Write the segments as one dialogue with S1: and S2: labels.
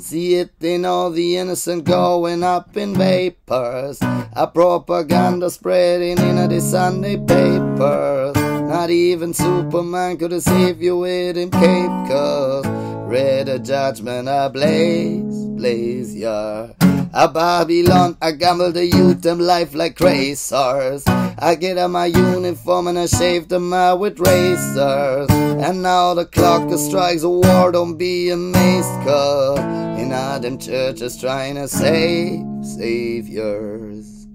S1: See it in all the innocent going up in vapors. A propaganda spreading in the Sunday papers. Not even Superman could have saved you with him cape cause Red a judgment ablaze, blaze, yeah a Babylon, I gamble the youth them life like racers. I get on my uniform and I shave them out with razors. And now the clock strikes a war, don't be amazed, cause in all them churches trying to save saviors.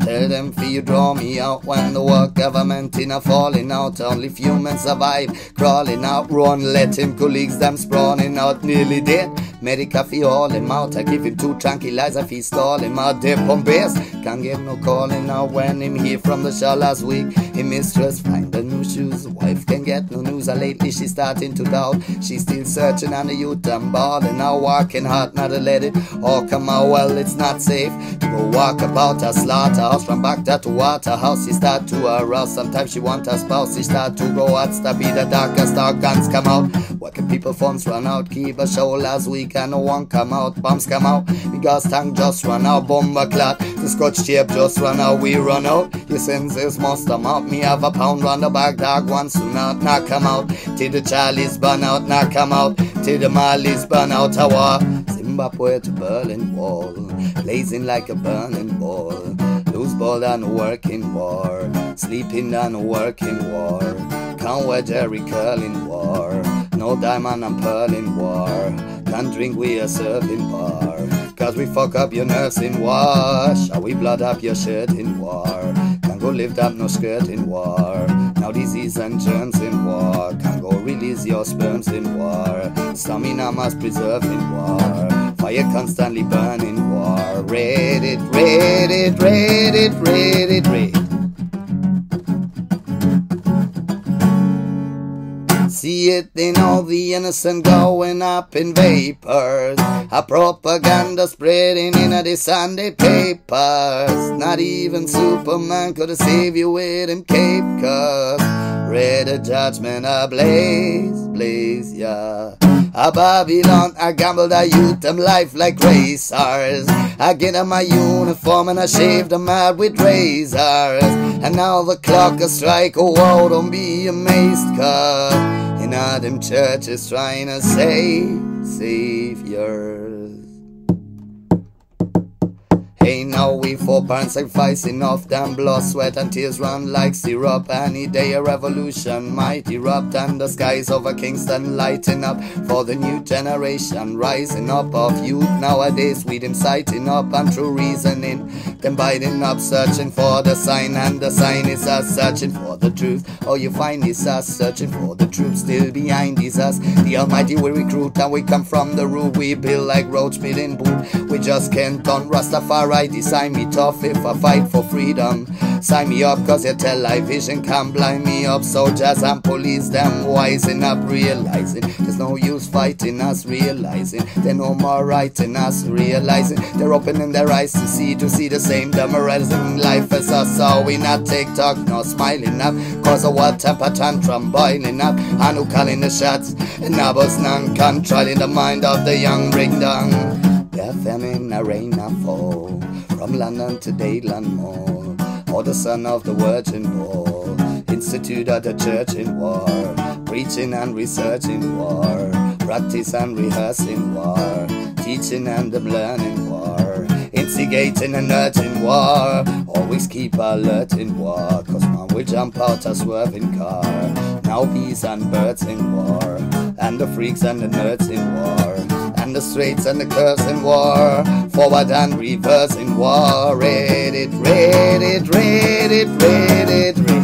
S1: Tell them you draw me out when the work government in a falling out. Only few men survive, crawling out, run, let him colleagues them sprawling out, nearly dead. Medica all him out, I give him two tranquilizer fi stall him out. Dip on can't get no calling now when him here from the show last week. Him mistress find the new shoes, wife can get no news. Uh, lately she starting to doubt, she still searching on the youth and balling now walking hard, not to let it all come out. Well, it's not safe to go walk about a slaughterhouse from Baghdad to Waterhouse. She start to arouse, sometimes she want a spouse. She start to grow hot, stop be the darkest, dark guns come out. Working people funds run out, keep a show last week and no one come out, bombs come out. The gas tank just run out, bomber clot. The scotch tape just run out, we run out. Your senses must come out. Me have a pound round the back, dog one soon out, not come out. Till the Charlie's burn out, not come out. Till the Marley's burn out, our Zimbabwe to Berlin Wall, blazing like a burning ball. Loose ball on a working war, sleeping on a working war. Can't wear Jheri curling war, no diamond and pearl in war. Can't drink, we are serving bar. Cause we fuck up your nerves in war. Shall we blood up your shirt in war? Can't go lift up no skirt in war. Now disease and germs in war. Can't go release your sperms in war. Stamina must preserve in war. Fire constantly burn in war. Read it, read it, read it, read it, It in all the innocent going up in vapors. A propaganda spreading in the Sunday papers. Not even Superman could save you with him cape cause Read a judgment ablaze, blaze, yeah. A Babylon, I gambled, I youth them life like racers. I get on my uniform and I shave them out with razors. And now the clock a strike, oh, oh, don't be amazed, cause all them churches trying to save saviors. Hey, now we for burn sacrificing off them blood, sweat and tears run like syrup. Any day a revolution might erupt and the skies over Kingston lighting up for the new generation rising up of youth. Nowadays we them sighting up and true reasoning, them biting up, searching for the sign and the sign is us searching for the truth. All you find is us searching for the truth. Still behind is us. The Almighty we recruit and we come from the root. We build like roach in boot. We just can't turn Rastafari right, sign me tough if I fight for freedom. Sign me up cause your television can't blind me up. Soldiers and police, them wising up, realizing there's no use fighting us, realizing they're no more writing us, realizing they're opening their eyes to see, to see the same demoralizing life as us. So we not take talk, no smiling up, cause of what temper tantrum boiling up, and who calling the shots, and I was none controlling the mind of the young ring down. Famine, a rain, a fall From London to Dayland Mall. Or the son of the Virgin Wall Institute of the Church in War. Preaching and researching war. Practice and rehearsing war. Teaching and learning war. Instigating and urging war. Always keep alert in war. Cause man will jump out a swerving car. Now bees and birds in war. And the freaks and the nerds in war straights and the curves in war, forward and reverse in war. Read it, read it, read it, read it.